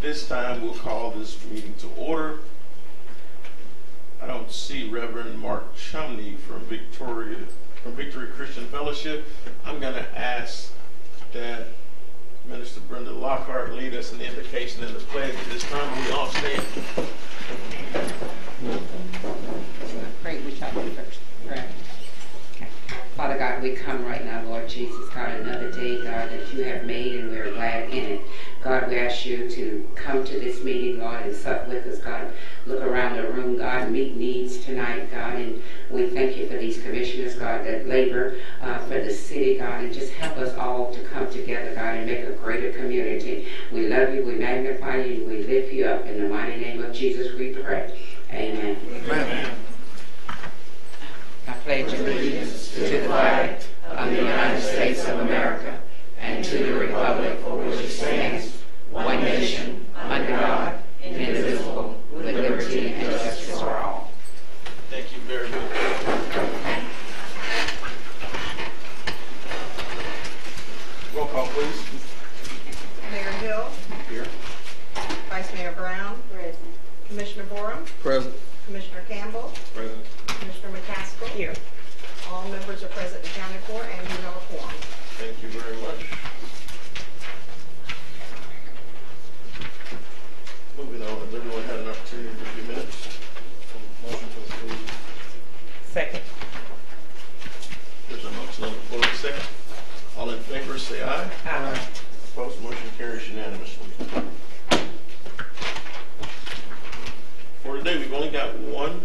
This time, we'll call this meeting to order. I don't see Reverend Mark Chumney from Victoria, from Victory Christian Fellowship. I'm going to ask that Minister Brenda Lockhart lead us in the invocation and the pledge. At this time, we all stand. Pray, we do first. Correct. Father God, we come right now, Lord Jesus, God, another day, God, that you have made and we're glad in it. God, we ask you to come to this meeting, Lord, and sup with us, God. Look around the room, God, meet needs tonight, God, and we thank you for these commissioners, God, that labor uh, for the city, God, and just help us all to come together, God, and make a greater community. We love you, we magnify you, we lift you up. In the mighty name of Jesus, we pray. Amen. Amen. I pledge allegiance to the flag of the United States of America and to the republic for which it stands, one nation, under God, indivisible, with liberty and justice for all. Thank you very much. Roll call, please. Mayor Hill, Here. Vice Mayor Brown, Present. Commissioner Borum, Present. Commissioner Campbell, Present. Commissioner McCaskill. Here. All members are present and accounted for, and you have a quorum. Thank you very much. Has everyone had an opportunity to review minutes? Motion to approve. Second. There's a motion on the floor, second. All in favor, say aye. Aye. Opposed, motion carries unanimously. For today, we've only got one.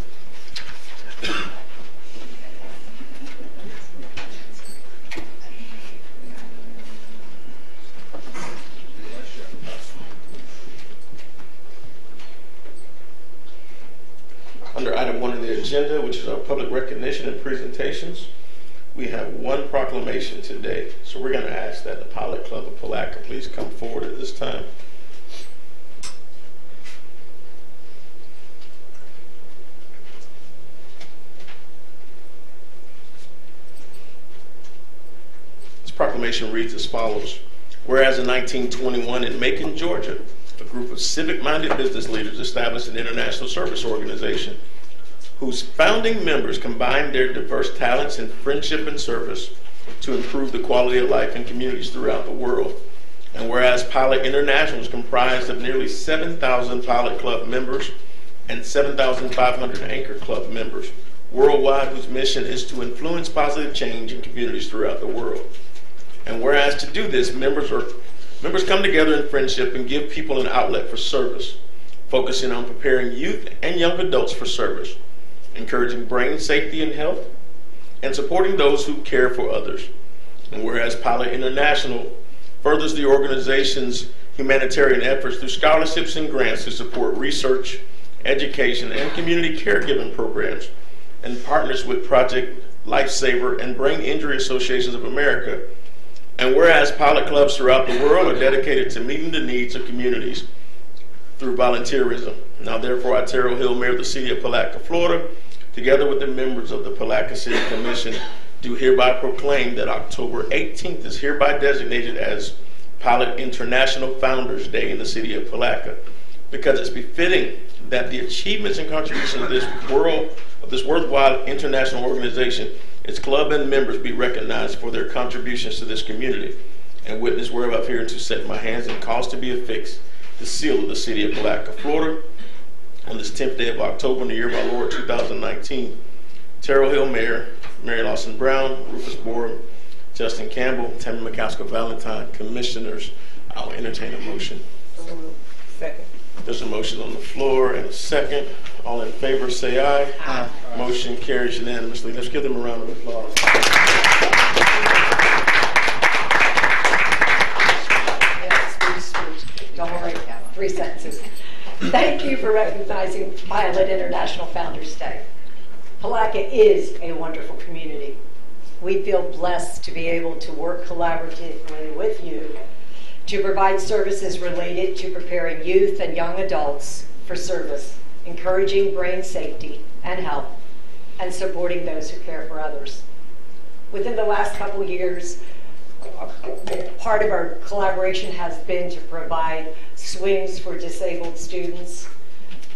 Item one of the agenda, which is our public recognition and presentations, we have one proclamation today. So we're going to ask that the Pilot Club of Palatka please come forward at this time. This proclamation reads as follows. Whereas in 1921 in Macon, Georgia, a group of civic-minded business leaders established an international service organization whose founding members combined their diverse talents in friendship and service to improve the quality of life in communities throughout the world. And whereas Pilot International is comprised of nearly 7,000 Pilot Club members and 7,500 Anchor Club members worldwide, whose mission is to influence positive change in communities throughout the world. And whereas to do this, members are members come together in friendship and give people an outlet for service, focusing on preparing youth and young adults for service, encouraging brain safety and health, and supporting those who care for others. And whereas Pilot International furthers the organization's humanitarian efforts through scholarships and grants to support research, education, and community caregiving programs, and partners with Project Lifesaver and Brain Injury Associations of America. And whereas pilot clubs throughout the world are dedicated to meeting the needs of communities through volunteerism. Now, therefore, I, Terrell Hill, Mayor of the City of Palatka, Florida, together with the members of the Palatka City Commission, do hereby proclaim that October 18th is hereby designated as Pilot International Founders Day in the city of Palatka, because it's befitting that the achievements and contributions of this world of this worthwhile international organization, its club and members be recognized for their contributions to this community, and witness whereof here to set my hands and cause to be affixed the seal of the city of Palatka, Florida, on this 10th day of October in the year of our Lord 2019. Terrell Hill Mayor, Mary Lawson Brown, Rufus Borum, Justin Campbell, Tammy McCaskill Valentine, Commissioners, I'll entertain a motion. Second. There's a motion on the floor and a second. All in favor, say aye. Aye. Motion carries unanimously. Let's give them a round of applause. Yes, please, please. Don't worry, three sentences. Thank you for recognizing Pilot International Founders Day. Palatka is a wonderful community. We feel blessed to be able to work collaboratively with you to provide services related to preparing youth and young adults for service, encouraging brain safety and health, and supporting those who care for others. Within the last couple years, part of our collaboration has been to provide swings for disabled students.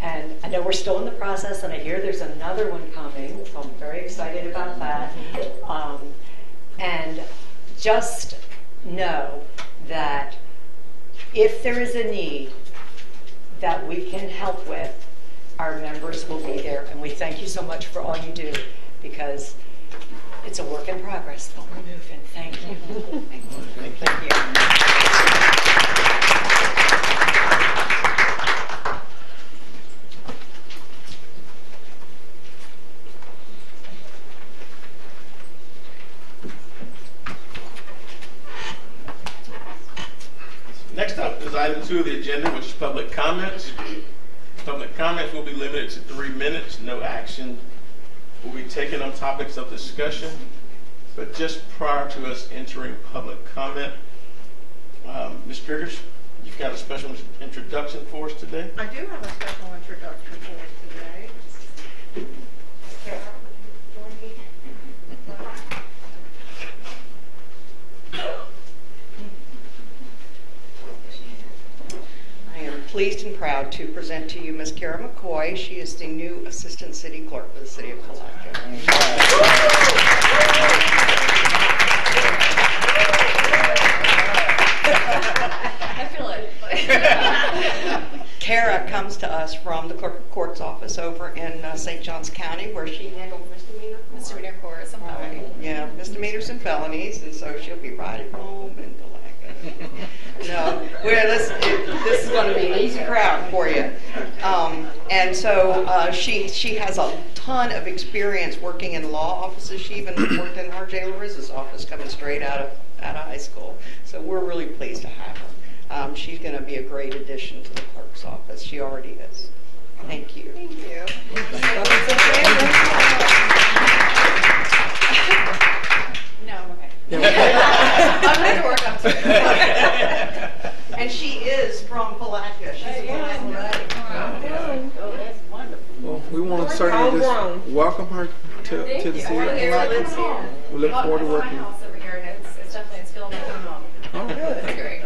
And I know we're still in the process, and I hear there's another one coming, so I'm very excited about that. Um, And just know that if there is a need that we can help with, our members will be there. And we thank you so much for all you do, because it's a work in progress, but we're moving. Thank you. Thank you. Next up is item two of the agenda, which is public comments. Public comments will be limited to three minutes. No action will be taken on topics of discussion. But just prior to us entering public comment, um, Ms. Griggers, you've got a special introduction for us today? I do have a special introduction for us today. Sarah, would you join me? I am pleased and proud to present to you Ms. Kara McCoy. She is the new Assistant City Clerk for the City of Palatka. I feel it. Kara comes to us from the Clerk of Court's office over in uh, St. Johns County where she handled misdemeanor. Misdemeanor court, some felony. Yeah, misdemeanors and felonies, and so she'll be riding home in Palatka. No, well, this, it- this is gonna be an easy crowd for you. Um, and so, uh, she, she has a ton of experience working in law offices. She even worked in R.J. Larizza's office coming straight out of, out of high school. So we're really pleased to have her. Um, she's gonna be a great addition to the clerk's office. She already is. Thank you. Thank you. No, I'm okay. I'm going to work up to it. And she is from Palatka. She's from Palatka. Oh, that's wonderful. Well, we want to certainly just welcome her to, to the city. We look forward to working. It's over here, and it's, it's definitely, it's feeling like home. Oh, good. It's great.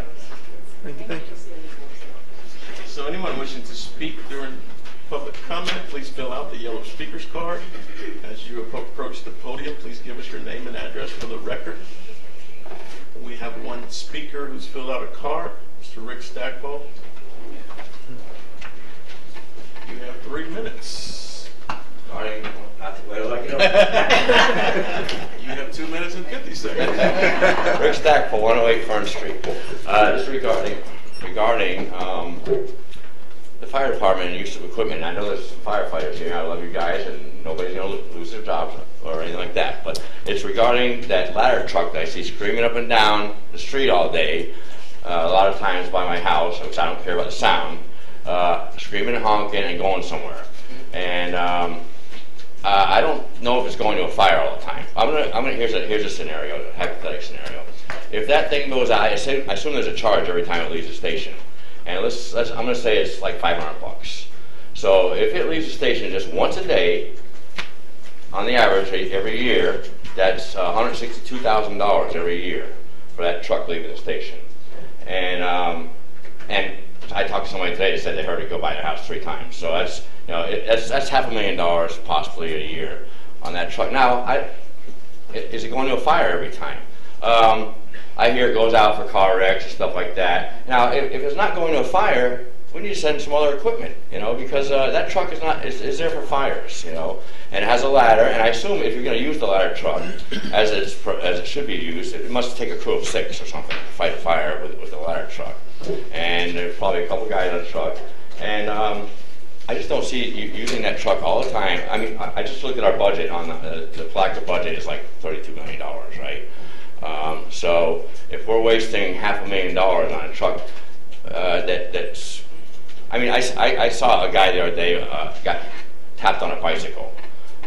Thank you, thank you. So anyone wishing to speak during public comment, please fill out the yellow speaker's card. As you appro- approach the podium, please give us your name and address for the record. We have one speaker who's filled out a card, Mr. Rick Stackpole. You have three minutes. Starting, not to wait like you know. You have two minutes and 50 seconds. Rick Stackpole, 108 Fern Street. Uh, Just regarding, regarding um, the fire department and use of equipment, I know there's some firefighters here, I love you guys, and nobody's gonna lo- lose their jobs or anything like that, but it's regarding that ladder truck that I see screaming up and down the street all day, uh, a lot of times by my house, which I don't care about the sound, uh, screaming and honking and going somewhere. And um, uh, I don't know if it's going to a fire all the time. I'm gonna, I'm gonna, here's a, here's a scenario, a hypothetical scenario. If that thing goes out, I assume, I assume there's a charge every time it leaves the station. And let's, let's, I'm gonna say it's like 500 bucks. So if it leaves the station just once a day, on the average, every year, that's uh, $162,000 every year for that truck leaving the station. And, um, and I talked to somebody today that said they heard it go by their house three times. So that's, you know, it, that's, that's half a million dollars possibly a year on that truck. Now, I, is it going to a fire every time? Um, I hear it goes out for car wrecks and stuff like that. Now, if, if it's not going to a fire, we need to send some other equipment, you know, because uh, that truck is not is, is there for fires, you know, and has a ladder. And I assume if you're going to use the ladder truck as it's as it should be used, it must take a crew of six or something to fight a fire with, with the ladder truck. And there's probably a couple guys on the truck, and um, I just don't see you using that truck all the time. I mean, I, I just looked at our budget on the, the Palatka budget is like thirty-two million dollars, right? Um, so if we're wasting half a million dollars on a truck, uh, that that's, I mean, I I saw a guy the other day uh, got tapped on a bicycle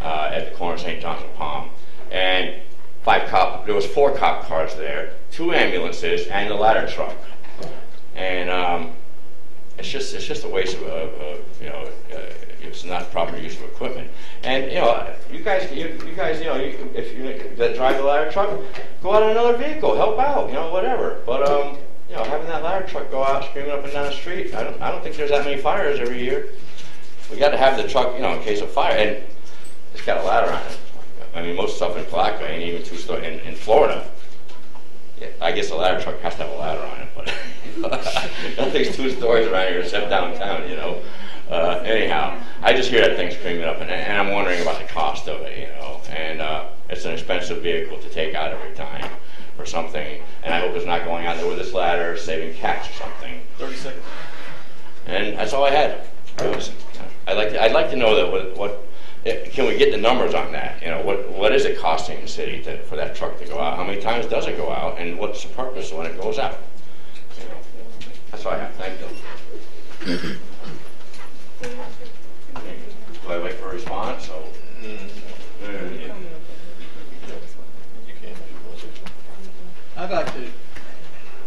uh, at the corner of St. John's and Palm, and five cop, there was four cop cars there, two ambulances, and a ladder truck, and um, she just, it's just a waste of, you know, uh, it's not proper use of equipment. And, you know, you guys, you, you guys, you know, you, if you, that drive the ladder truck, go out in another vehicle, help out, you know, whatever. But, um, you know, having that ladder truck go out screaming up and down the street, I don't, I don't think there's that many fires every year. We got to have the truck, you know, in case of fire, and it's got a ladder on it. I mean, most stuff in Palatka ain't even two story. In, in Florida, yeah, I guess a ladder truck has to have a ladder on it, but nothing's two stories around here except downtown, you know. Uh, anyhow, I just hear that thing screaming up, and, and I'm wondering about the cost of it, you know. And uh, it's an expensive vehicle to take out every time or something. And I hope it's not going out there with this ladder, saving cats or something. 30 seconds. And that's all I had. It was- I'd like to, I'd like to know that what, what can we get the numbers on that? You know, what what is it costing the city to, for that truck to go out? How many times does it go out, and what's the purpose when it goes out? You know, that's all I have. Thank you. Mm-hmm. Do I wait for a response? So. You can if you want to. I'd like to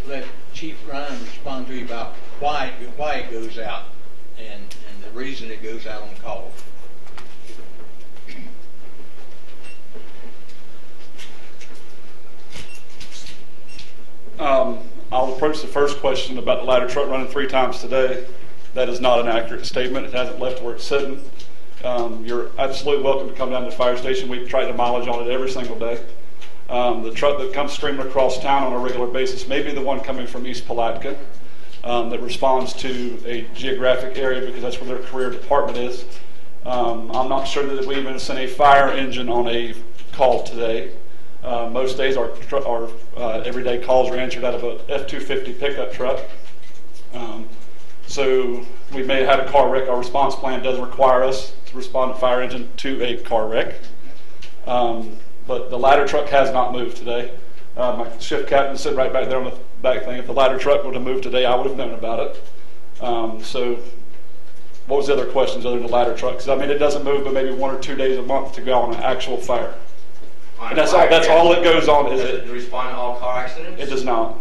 let Chief Ryan respond to why, why it goes out and, and the reason it goes out on call. Um, I'll approach the first question about the ladder truck running three times today. That is not an accurate statement. It hasn't left where it's sitting. Um, you're absolutely welcome to come down to the fire station. We try the mileage on it every single day. Um, the truck that comes streaming across town on a regular basis may be the one coming from East Palatka um, that responds to a geographic area because that's where their career department is. Um, I'm not sure that we even sent a fire engine on a call today. Uh, most days our, our uh, everyday calls are answered out of a F-250 pickup truck. Um, so we may have had a car wreck. Our response plan does require us to respond to fire engine to a car wreck. Um, but the ladder truck has not moved today. Uh, my shift captain is sitting right back there on the back thing. If the ladder truck would have moved today, I would have known about it. Um, so what was the other questions other than the ladder truck? 'Cause, I mean, it doesn't move, but maybe one or two days a month to go on an actual fire. And that's all. That's all it goes on. Is Does it? it respond to all car accidents? It does not.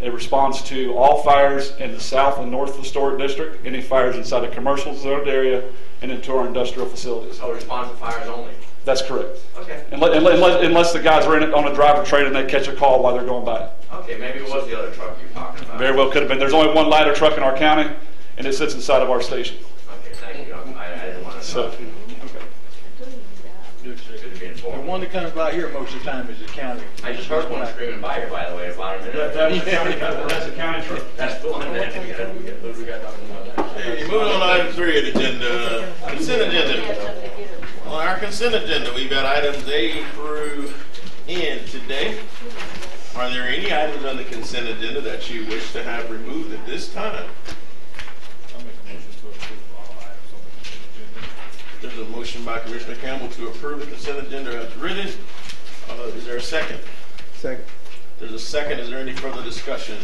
It responds to all fires in the south and north historic district, any fires inside a commercial zoned area, and into our industrial facilities. So it responds to fires only. That's correct. Okay. Unless, unless, unless the guys are in it on a driver train and they catch a call while they're going by. Okay, maybe it was the other truck you're talking about. Very well could have been. There's only one ladder truck in our county, and it sits inside of our station. Okay, thank you. I, I didn't want to. So, okay. Good to be The one that comes by here most of the time is the county. I just heard one screaming by here, by the way, about a minute. That, that was the county, that's the county truck. That's the one that we got, we got, we got talking about that. Hey, moving on to item three of the agenda, consent agenda. On our consent agenda, we've got items A through N today. Are there any items on the consent agenda that you wish to have removed at this time? There's a motion by Commissioner Campbell to approve the consent agenda as written. Uh, Is there a second? Second. There's a second. Is there any further discussion?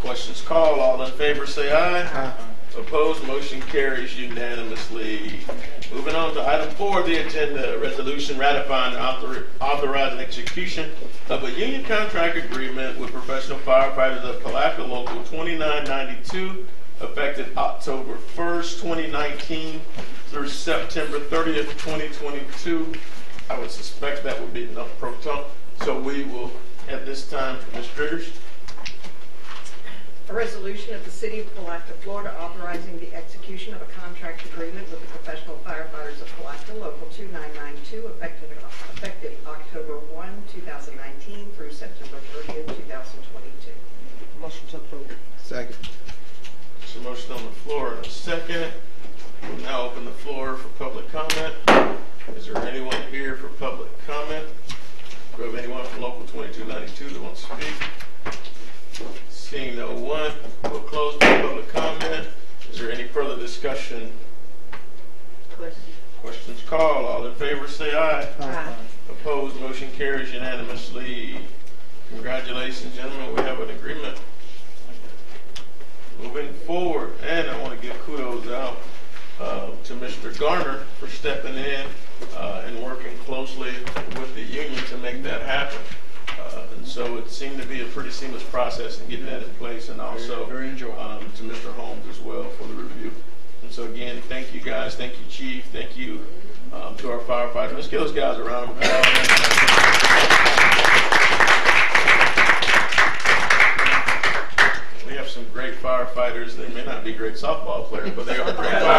Questions called. All in favor, say aye. Aye. Opposed, motion carries unanimously. Moving on to item four of the agenda, resolution ratifying and author- authorizing execution of a union contract agreement with professional firefighters of Palatka Local 2992, effective October 1st, 2019 through September 30th, 2022. I would suspect that would be enough pro tem. So we will, at this time, Ms. Griggers. A resolution of the City of Palatka, Florida, authorizing the execution of a contract agreement with the professional firefighters of Palatka, Local 2992, effective effective October 1, 2019 through September 30th, 2022. Motion to approve. Second. There's a motion on the floor and a second. We'll now open the floor for public comment. Is there anyone here for public comment? Do we have anyone from Local 2292 that wants to speak? Seeing no one, we'll close the public comment. Is there any further discussion? Questions called. All in favor, say aye. Aye. Opposed, motion carries unanimously. Congratulations, gentlemen, we have an agreement. Moving forward, and I want to give kudos out uh, to Mr. Garner for stepping in uh, and working closely with the union to make that happen. Uh, And so it seemed to be a pretty seamless process in getting that in place, and also Very- very enjoyable. um, to Mr. Holmes as well for the review. And so again, thank you guys, thank you chief, thank you um, to our firefighters. Let's give those guys a round of applause. We have some great firefighters. They may not be great softball players, but they are great firefighters.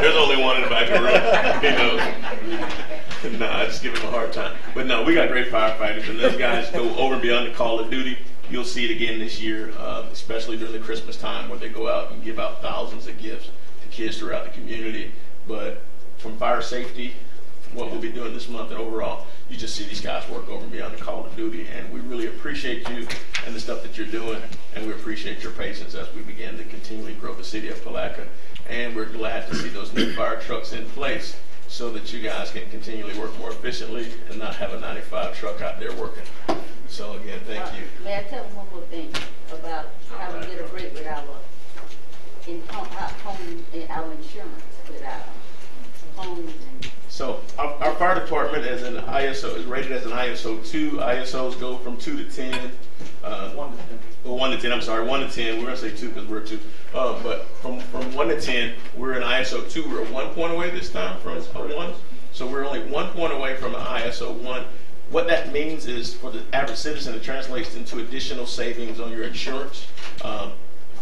There's only one in the back of the room. He knows. no, I just give him a hard time. But no, we got great firefighters, and those guys go over and beyond the call of duty. You'll see it again this year, uh, especially during the Christmas time, where they go out and give out thousands of gifts to kids throughout the community. But from fire safety, what we'll be doing this month and overall, you just see these guys work over and beyond the call of duty, and we really appreciate you and the stuff that you're doing, and we appreciate your patience as we begin to continually grow the city of Palatka. And we're glad to see those new fire trucks in place so that you guys can continually work more efficiently and not have a 95 truck out there working. So again, thank you. May I tell one more thing about how we get a break with our, in home, our home, in our insurance with our homes and So our, our fire department is an ISO is rated as an ISO two. ISOs go from two to ten. Uh, one to ten. Well, one to ten. I'm sorry, one to ten. We're gonna say two because we're two. Uh, but from from one to ten, we're an ISO two. We're one point away this time from a one. So we're only one point away from an ISO one. What that means is for the average citizen, it translates into additional savings on your insurance. Um,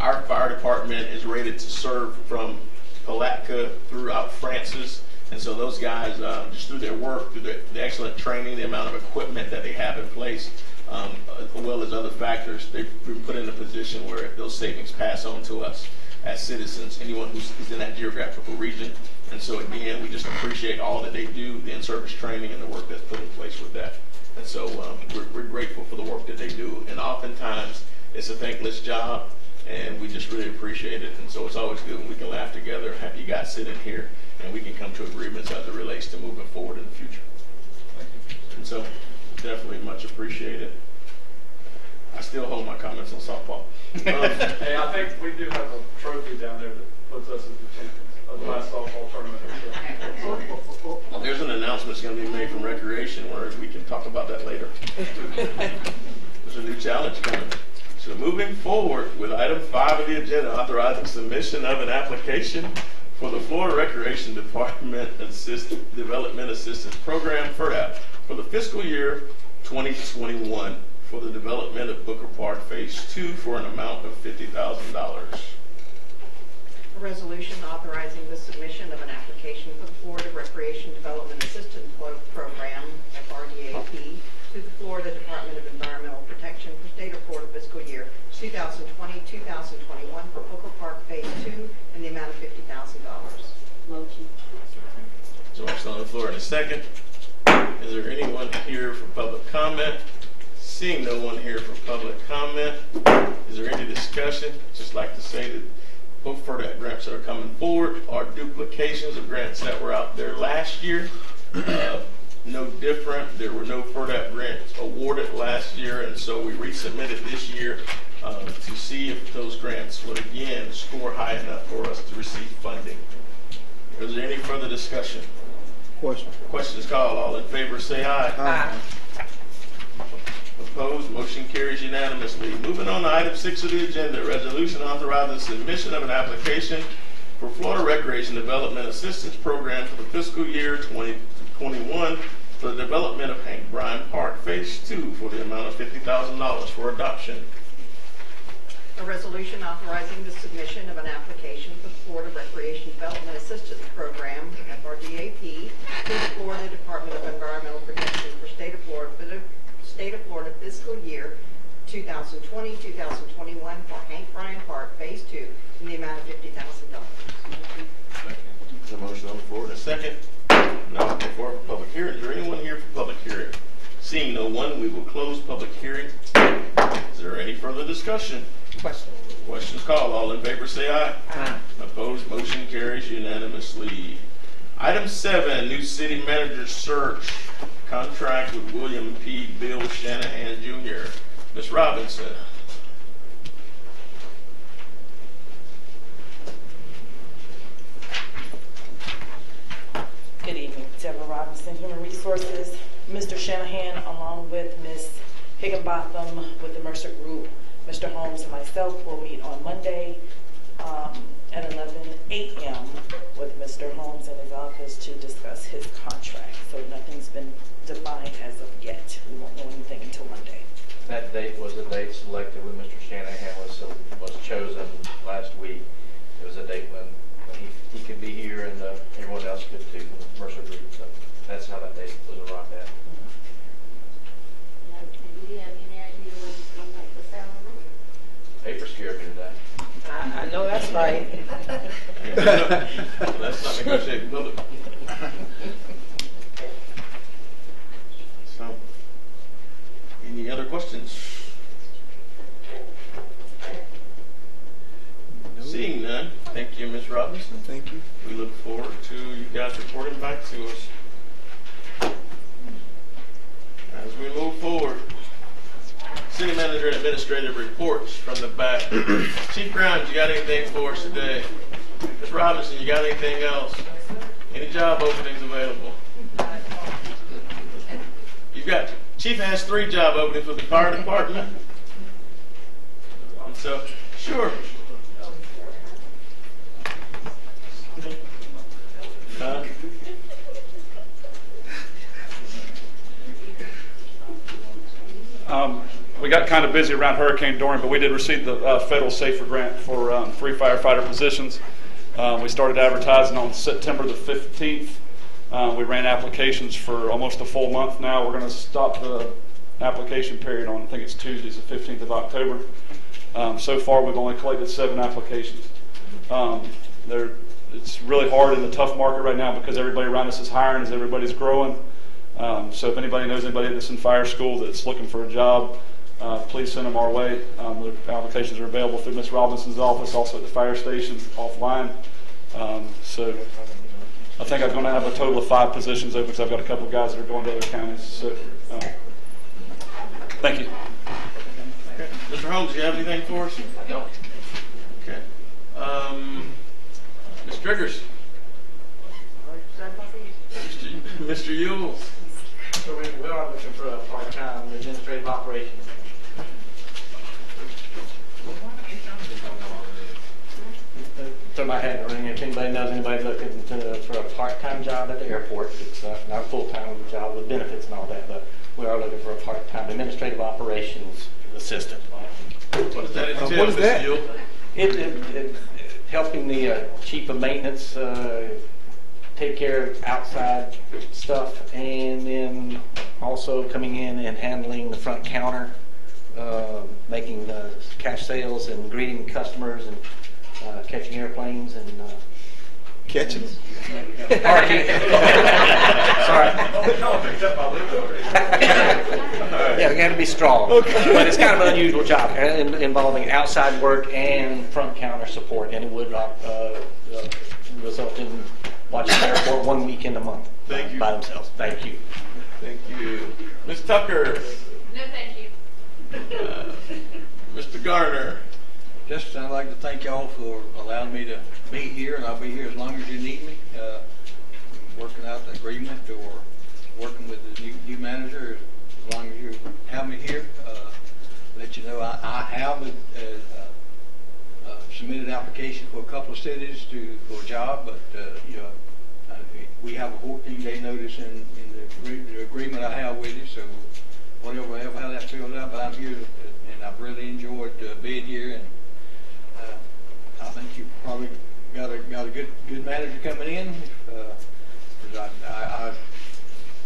our fire department is rated to serve from Palatka throughout Francis. And so those guys, uh, just through their work, through the, the excellent training, the amount of equipment that they have in place, um, as well as other factors, they've been put in a position where those savings pass on to us as citizens, anyone who's, who's in that geographical region. And so again, we just appreciate all that they do, the in-service training and the work that's put in place with that. And so um, we're, we're grateful for the work that they do. And oftentimes, it's a thankless job, and we just really appreciate it. And so it's always good when we can laugh together, have you guys sit in here, and we can come to agreements as it relates to moving forward in the future. And so definitely much appreciated. I still hold my comments on softball. Um, Hey, I think we do have a trophy down there that puts us as the champions of the last softball tournament. well, There's an announcement that's going to be made from Recreation where we can talk about that later. There's a new challenge coming. So moving forward with item five of the agenda, authorizing submission of an application for the Florida Recreation Department Assist, Development Assistance Program, FERDAP, for the fiscal year 2021 for the development of Booker Park Phase 2 for an amount of $50,000. A resolution authorizing the submission of an application for the Florida Recreation Development Assistance Pro- Program, FRDAP, to the Florida Department of Environmental Protection for State of Florida fiscal year 2020, 2021 for Booker Park Phase 2 in the amount of $50,000. motion. So motion on the floor in a second. Is there anyone here for public comment? Seeing no one here for public comment, is there any discussion? I'd Just like to say that both FERDAP grants that are coming forward are duplications of grants that were out there last year. Uh, No different, there were no FERDAP grants awarded last year, and so we resubmitted this year uh, to see if those grants would again score high enough for us to receive funding. Is there any further discussion? Question. Questions called, all in favor say aye. Aye. Opposed, motion carries unanimously. Moving on to item six of the agenda, resolution authorizing the submission of an application for Florida Recreation Development Assistance Program for the fiscal year 2021 for the development of Hank Bryan Park Phase 2 for the amount of $50,000 for adoption. A resolution authorizing the submission of an application for the Florida Recreation Development Assistance Program, FRDAP, to the Florida Department of Environmental Protection for State of Florida, for the State of Florida fiscal year 2020, 2021 for Hank Bryan Park Phase 2 in the amount of $50,000. There's a motion on the floor and a second. Now before for public hearing. Is there anyone here for public hearing? Seeing no one, we will close public hearing. Is there any further discussion? Question. Questions called. All in favor say aye. Aye. Opposed, motion carries unanimously. Item seven, new city manager search. Contract with William P. Bill Shanahan Jr. Ms. Robinson. Good evening, Deborah Robinson, Human Resources. Mr. Shanahan, along with Ms. Higginbotham with the Mercer Group, Mr. Holmes and myself will meet on Monday um, at 11 a.m. with Mr. Holmes in his office to discuss his contract. So nothing's been defined as of yet. We won't know anything until Monday. That date was a date selected when Mr. Shanahan was, was chosen last week. It was a date when, when he, he could be here and uh, everyone else could too, from the Mercer Group. So that's how that date was arrived at. Now, do you have any idea what he's gonna make the salary? Paper scared me today. I, I know that's right. Let's not negotiate, build it. So, any other questions? Seeing none, thank you, Ms. Robinson. Thank you. We look forward to you guys reporting back to us. As we move forward, city manager and administrative reports from the back. Chief Grimes, you got anything for us today? Ms. Robinson, you got anything else? Any job openings available? You've got, Chief has three job openings with the fire department. And so, sure. Huh? Um, we got kind of busy around Hurricane Dorian, but we did receive the uh, federal SAFER grant for um, three firefighter positions. Um, we started advertising on September the 15th. Uh, we ran applications for almost a full month now. We're going to stop the application period on, I think it's Tuesday, the 15th of October. Um, so far, we've only collected seven applications. Um, it's really hard in the tough market right now because everybody around us is hiring as everybody's growing. Um, so if anybody knows anybody that's in fire school that's looking for a job, uh, please send them our way. Um, the applications are available through Ms. Robinson's office, also at the fire station offline. Um, so I think I'm going to have a total of five positions open because I've got a couple of guys that are going to other counties. So um, thank you. Mr. Holmes, do you have anything for us? No. Okay. Um, Ms. Griggers? Mr. Mr. Yule? So we, we are looking for a part-time administrative operations. Throw my hat in the ring, if anybody knows anybody looking to, for a part-time job at the airport, it's uh, not a full-time job with benefits and all that, but we are looking for a part-time administrative operations assistant. What does that Uh, what is that? Yule? It, it, it, helping the uh, chief of maintenance uh, take care of outside stuff, and then also coming in and handling the front counter, uh, making uh, cash sales and greeting customers and catching airplanes and. Uh, Catching it. Parking. Sorry. Yeah, we got to be strong. Okay. But it's kind of an unusual job, and involving outside work and front counter support, and it would uh, uh, result in watching the airport one weekend a month Thank you. by themselves. Thank you. Thank you. Ms. Tucker? No, thank you. Uh, Mr. Garner? Just, I'd like to thank y'all for allowing me to be here, and I'll be here as long as you need me. Uh, Working out the agreement or working with the new, new manager, as long as you have me here. Uh, Let you know, I, I have uh, uh, uh, submitted application for a couple of cities to, for a job, but, uh, you know, uh, we have a fourteen day notice in, in the the agreement I have with you, so whatever, whatever, how that fills out, but I'm here, and I've really enjoyed uh, being here, and I think you've probably got a, got a good, good manager coming in. uh, I, I, I've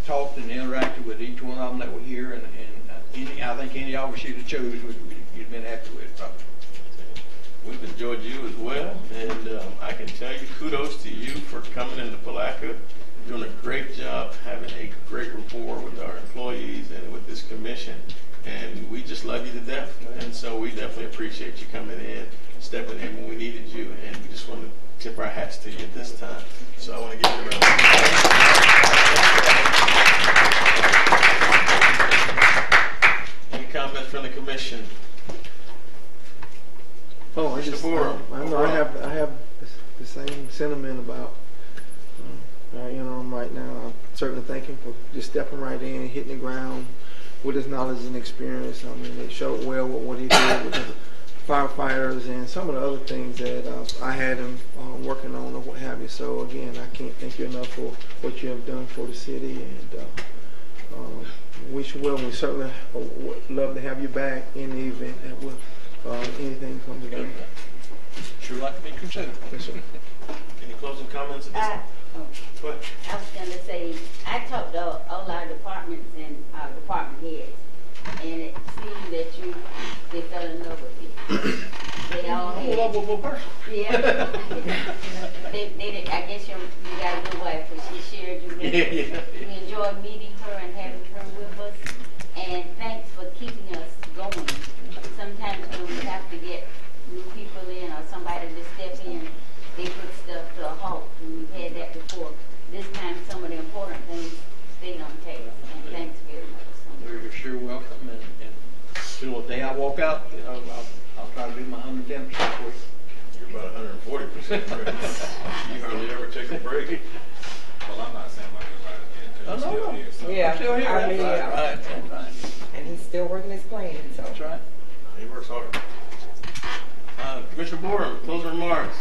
talked and interacted with each one of them that were here, and, and uh, any, I think any of us you'd have chose, would, would- you'd been happy with, probably. We've enjoyed you as well, and um, I can tell you kudos to you for coming into Palatka, doing a great job, having a great rapport with our employees and with this commission, and we just love you to death. And so we definitely appreciate you coming in, stepping in when we needed you, and we just want to tip our hats to you at this time. So I want to give you a round. of applause. Any comments from the commission? Oh, I Mr. just, Bora. I know I have, I have the same sentiment about um, our interim right now. I certainly thank him for just stepping right in, hitting the ground with his knowledge and experience. I mean, it showed well with what he did with the firefighters and some of the other things that uh, I had them uh, working on or what have you. So again, I can't thank you enough for what you have done for the city and uh, um, wish you well. We certainly uh, would love to have you back in the event that will, uh, anything comes about. Sure like to be considered. Yes, sir. Any closing comments at this I, oh, Go. I was gonna say, I talked to all our departments and our department heads, and it seemed that you, they fell in love with you. They all had, lovable person. yeah. They, they, I guess you, you got a good wife, but she shared you. Yeah, yeah. We enjoyed meeting her and having her with us, and thanks for keeping us going. Sometimes when we have to get new people in or somebody to step in, they put stuff to a halt, and we've had that before. This time, some of the important things stayed on task, and thanks very much. You're sure welcome, and, and soon the day I walk out, you know, I'll, I'll try to do my hundred and ten percent for you. You're about hundred and forty percent. You hardly ever take a break. Well, I'm not saying like Oh, everybody no, can, no. still here, so. Yeah, I'm still here, I that's mean, right, yeah. right, that's right. And he's still working his plan, so. That's right. He works hard. Uh, Commissioner Borum, closing remarks.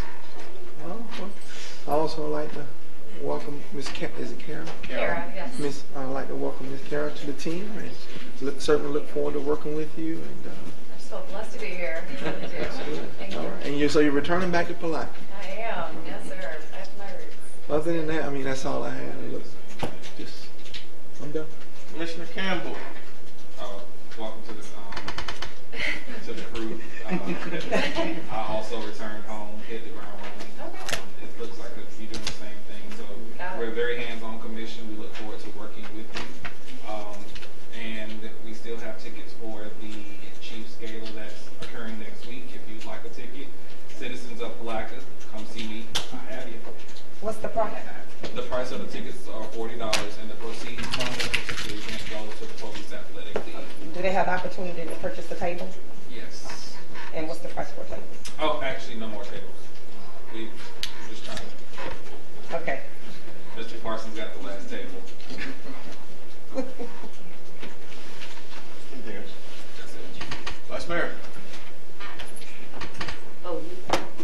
Well, I also like to welcome Miss Ca- is it Kara? Kara, yes. Miss, I'd like to welcome Miss Kara to the team and look, certainly look forward to working with you. And uh, I'm so blessed to be here. Really. Thank you. right. and you, so you're returning back to Palatka. I am, yes, sir. That's my roots. Other than that, I mean, that's all I have. Look, just, I'm done. Commissioner Campbell. Uh, welcome to the, um, to the crew. Um, I also returned home, hit the ground running. Um, It looks like you're doing the same thing, so Got it. we're a very hands-on commission. We look forward to working with you. Um, and we still have tickets for the Chiefs Gala that's occurring next week. If you'd like a ticket, Palatka, come see me. I have you. What's the price? The price of the tickets are forty dollars, and the proceeds from particular event go to the police athletic league. Do they have the opportunity to purchase the table? Yes. And what's the price per table? Oh, actually, no more tables. We just trying to. Okay. Mr. Parsons got the last table. Anything else? That's it. Vice Mayor. Oh,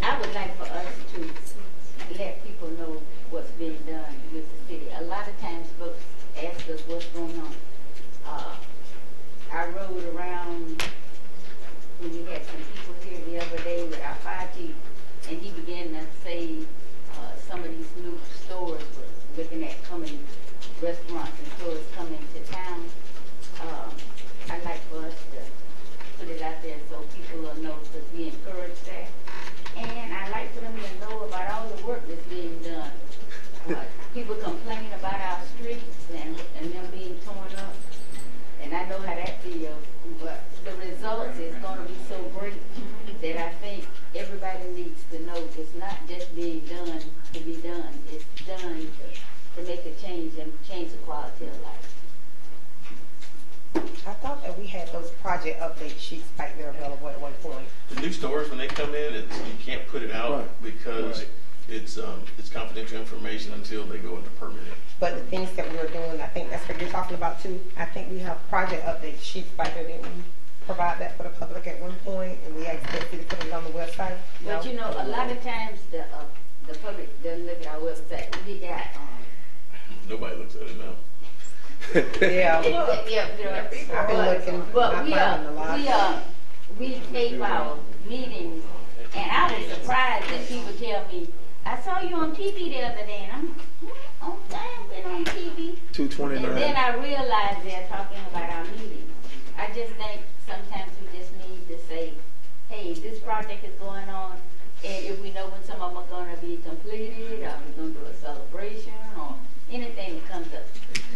I would like for us to let people know what's being done with the city. A lot of times folks ask us what's going on. Uh, I rode around when we had some people here the other day with our fire chief, and he began to say, uh, some of these new stores were looking at coming, restaurants and stores coming to town. Um, I'd like for us to put it out there so people will know, because we encourage that. And I'd like for them to know about all the work that's being done. Uh, People complain about our streets and, and them being torn up, and I know how that feels, but the results is gonna be so great that I think everybody needs to know it's not just being done to be done, it's done to, to make a change and change the quality of life. I thought that we had those project update sheets back there available at one point. The new stores, when they come in, it's, you can't put it out Right. because Right. it's, um, it's confidential information until they go into permitting. But the things that we were doing, I think that's what you're talking about too. I think we have project update sheets back there, didn't we? Provide that for the public at one point, and we asked Betsy to put it on the website. But you know, a lot of times the, uh, the public doesn't look at our website, we got, um, Nobody looks at it now. Yeah. Yeah, yeah, I've been but, looking, but not we finding a are, lot. we are, uh, we tape our meetings, and I was surprised that people tell me, I saw you on TV the other day, and I'm, what? oh, I haven't been on TV. Two And then twenty-nine. I realized they're talking about our meetings. I just think sometimes we just need to say, hey, this project is going on, and if we know when some of them are gonna be completed, or we're gonna do a celebration, or anything that comes up.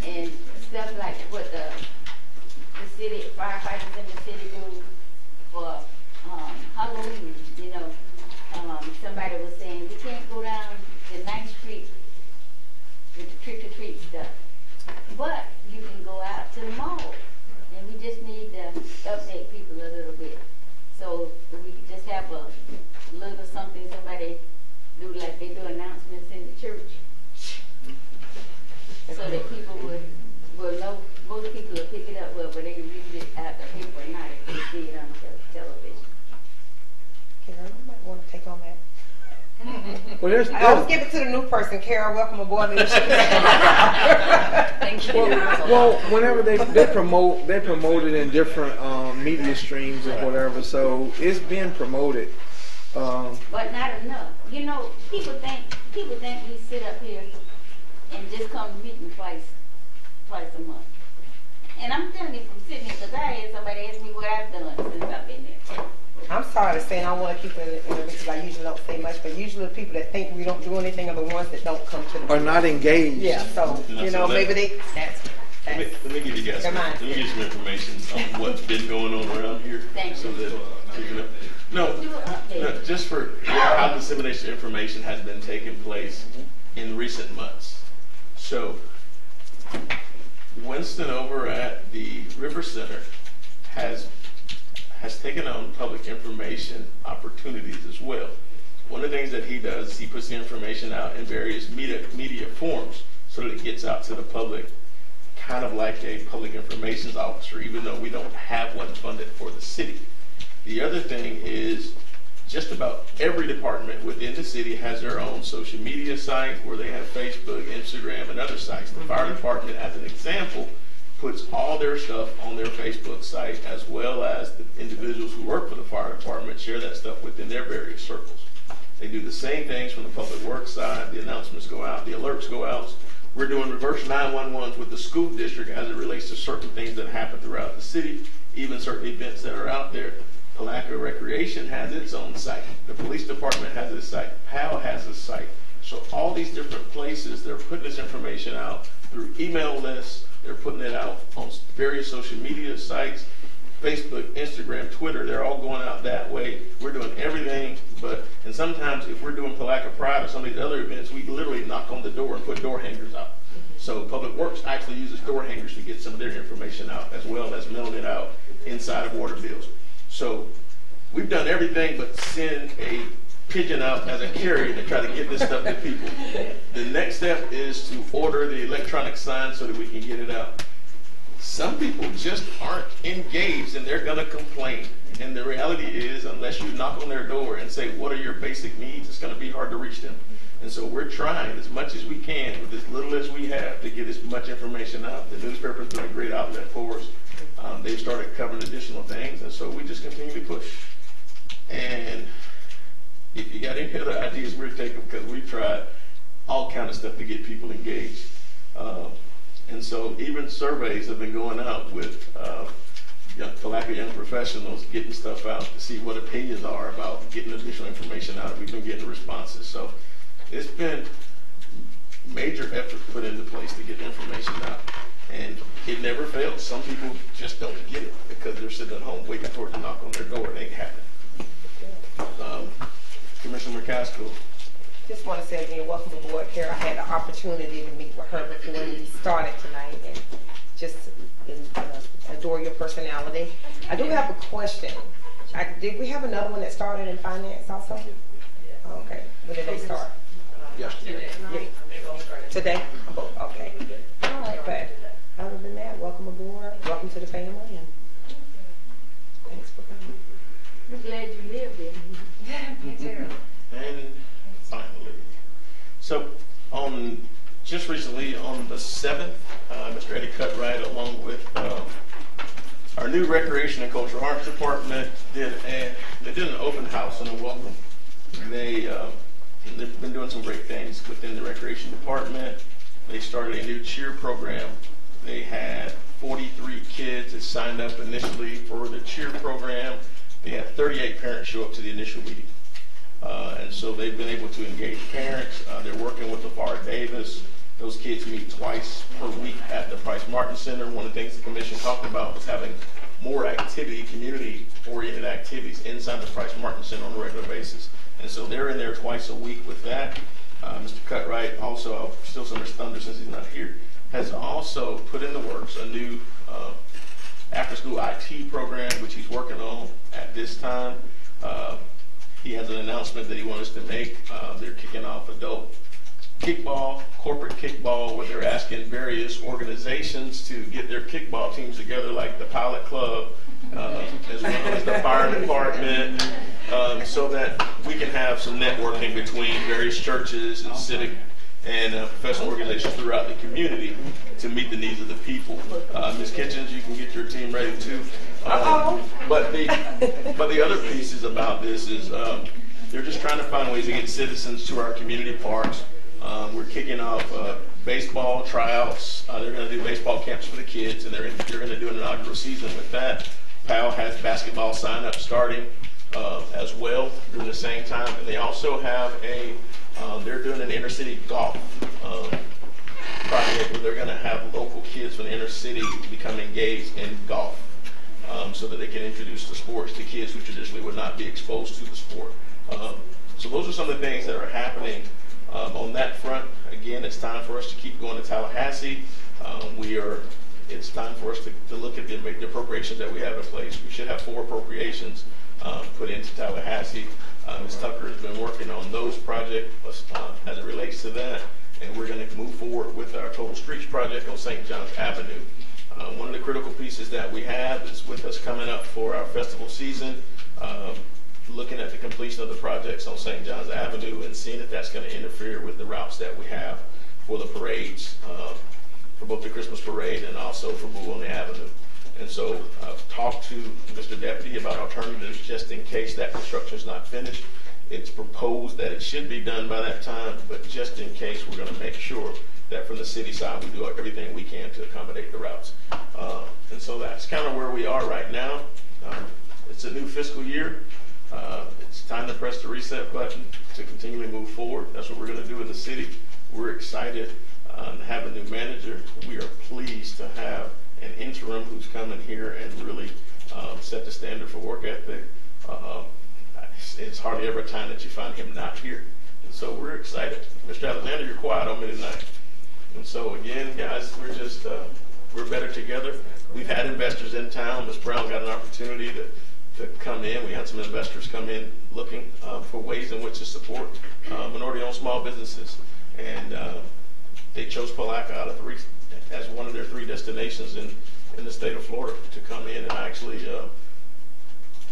And stuff like what the, the city, firefighters in the city do for, um, Halloween, you know. Um, somebody was saying, we can't go down to Ninth Street with the trick or treat stuff. But you can go out to the mall, and we just need to update people a little bit. So we just have a little something, somebody do like they do announcements in the church. So that people people will pick it up, well, but they can read it out the paper not if they see it on the television. Carol, you might want to take on that. Well, there's, I always give it to the new person. Carol, welcome aboard. Thank you. Well, well, whenever they, they promote, they promote it in different um, media streams and whatever, so it's being promoted. Um, but not enough. You know, people think people think we sit up here and just come meeting twice twice a month. And I'm telling you from sitting here, because I had somebody ask me what I've done since I've been there. I'm sorry to say, and I want to keep it in, in because I usually don't say much, but usually the people that think we don't do anything are the ones that don't come to the. are not engaged. Yeah, so, No, you so know, let- maybe they, that's, Let me, that's, let me give you guys, some, Come on. let me give you some information on what's been going on around here. Thank So you. that, you know, no, Do an update. no, just for how dissemination of information has been taking place in recent months. So Winston over at the River Center has, has taken on public information opportunities as well. One of the things that he does is he puts the information out in various media, media forms so that it gets out to the public, kind of like a public information officer, even though we don't have one funded for the city. The other thing is just about every department within the city has their own social media site where they have Facebook, Instagram, and other sites. The fire mm-hmm. department, as an example, puts all their stuff on their Facebook site as well as the individuals who work for the fire department share that stuff within their various circles. They do the same things from the public works side. The announcements go out, the alerts go out. We're doing reverse 911s with the school district as it relates to certain things that happen throughout the city, even certain events that are out there. Palatka Recreation has its own site. The police department has its site. PAL has a site. So all these different places, they're putting this information out through email lists. They're putting it out on various social media sites, Facebook, Instagram, Twitter. They're all going out that way. We're doing everything, but and sometimes if we're doing Palatka Pride or some of these other events, we literally knock on the door and put door hangers out. So Public Works actually uses door hangers to get some of their information out, as well as mailing it out inside of water bills. So we've done everything but send a pigeon out as a carrier to try to get this stuff to people. The next step is to order the electronic sign so that we can get it out. Some people just aren't engaged and they're gonna complain. And the reality is, unless you knock on their door and say, what are your basic needs, it's gonna be hard to reach them. And so we're trying as much as we can with as little as we have to get as much information out. The newspaper's been a great outlet for us. Um, they've started covering additional things, and so we just continue to push. And if you got any other ideas, we're taking because we tried all kind of stuff to get people engaged. Um, and so even surveys have been going out with uh, young, Palatka young professionals getting stuff out to see what opinions are about getting additional information out. We've been getting responses. So it's been major effort put into place to get information out. And it never fails. Some people just don't get it because they're sitting at home waiting for it to knock on their door. and It ain't happening. Um, Commissioner McCaskill, just want to say again, welcome aboard, Carol. I had the opportunity to meet with her before we started tonight and just uh, adore your personality. I do have a question. I, did we have another one that started in finance also? Okay, when did they start? Yesterday. Yeah. Today? Okay. All right, but other than that, welcome aboard, welcome to the family, and thanks for coming. We're glad you live there. Me too. and finally, so on just recently on the seventh, uh, Mr. Eddie Cutright, along with um, our new Recreation and Cultural Arts Department, did a they did an open house and a welcome. They um, they've been doing some great things within the Recreation Department. They started a new cheer program. They had 43 kids that signed up initially for the cheer program. They had 38 parents show up to the initial meeting. Uh, and so they've been able to engage parents. Uh, they're working with LeVar Davis. Those kids meet twice per week at the Price Martin Center. One of the things the commission talked about was having more activity, community-oriented activities inside the Price Martin Center on a regular basis. And so they're in there twice a week with that. Uh, Mr. Cutright also, I'll steal some of his thunder since he's not here, has also put in the works a new uh, after-school IT program, which he's working on at this time. Uh, he has an announcement that he wants to make. Uh, they're kicking off adult kickball, corporate kickball, where they're asking various organizations to get their kickball teams together, like the Pilot Club, uh, as well as the fire department, um, so that we can have some networking between various churches and civic and uh, professional organizations throughout the community to meet the needs of the people. Uh, Ms. Kitchens, you can get your team ready too. Um, But the, but the other pieces about this is, um, they're just trying to find ways to get citizens to our community parks. Um, we're kicking off, uh, baseball tryouts. Uh, they're gonna do baseball camps for the kids and they're, they're gonna do an inaugural season with that. PAL has basketball sign up starting, uh, as well during the same time. And they also have a, uh, they're doing an inner city golf, um, project where they're gonna have local kids from the inner city become engaged in golf. Um, so that they can introduce the sports to kids who traditionally would not be exposed to the sport. Um, so those are some of the things that are happening, um, on that front. Again, it's time for us to keep going to Tallahassee. Um, we are, it's time for us to, to look at the the appropriations that we have in place. We should have four appropriations, um, put into Tallahassee. Uh, Ms. Tucker has been working on those projects, uh, as it relates to that. And we're gonna move forward with our Total Streets project on St. John's Avenue. Uh, one of the critical pieces that we have is with us coming up for our festival season, um, looking at the completion of the projects on St. John's Avenue and seeing if that's going to interfere with the routes that we have for the parades, uh, for both the Christmas parade and also for Blue on the Avenue. And so I've talked to Mr. Deputy about alternatives just in case that construction is not finished. It's proposed that it should be done by that time, but just in case, we're going to make sure that from the city side, we do everything we can to accommodate the routes. Uh, And so that's kind of where we are right now. Um, It's a new fiscal year. Uh, It's time to press the reset button to continually move forward. That's what we're going to do in the city. We're excited um, to have a new manager. We are pleased to have an interim who's coming here and really um, set the standard for work ethic. Uh, It's- It's hardly ever a time that you find him not here. And so we're excited. Mr. Alexander, you're quiet on me tonight. And so again, guys, we're just, uh, we're better together. We've had investors in town. Ms. Brown got an opportunity to, to come in. We had some investors come in looking uh, for ways in which to support uh, minority-owned small businesses. And uh, they chose Palatka out of three, as one of their three destinations in, in the state of Florida to come in and actually uh,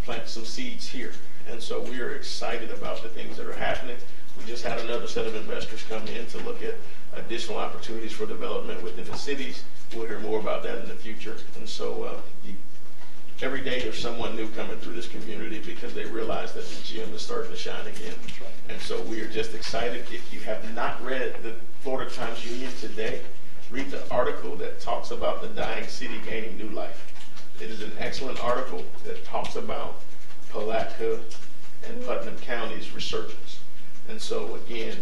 plant some seeds here. And so we are excited about the things that are happening. We just had another set of investors come in to look at additional opportunities for development within the cities. We'll hear more about that in the future. And so uh, you, every day there's someone new coming through this community because they realize that the gym is starting to shine again. And so we are just excited. If you have not read the Florida Times Union today, read the article that talks about the dying city gaining new life. It is an excellent article that talks about Palatka and Putnam County's resurgence. And so again,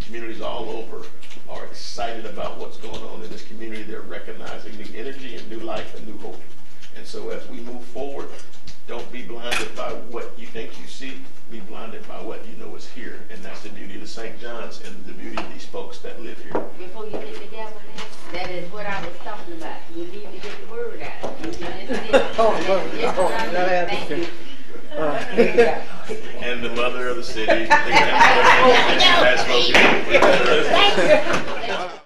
communities all over are excited about what's going on in this community. They're recognizing new energy and new life and new hope. And so as we move forward, don't be blinded by what you think you see. Be blinded by what you know is here. And that's the beauty of the St. John's and the beauty of these folks that live here. Before you hit the gavel, that is what I was talking about. You need to get the word out. You just did. Oh, Yes, oh, I that mean, happens. Thank you. And the mother of the city, the grandmother, has spoken.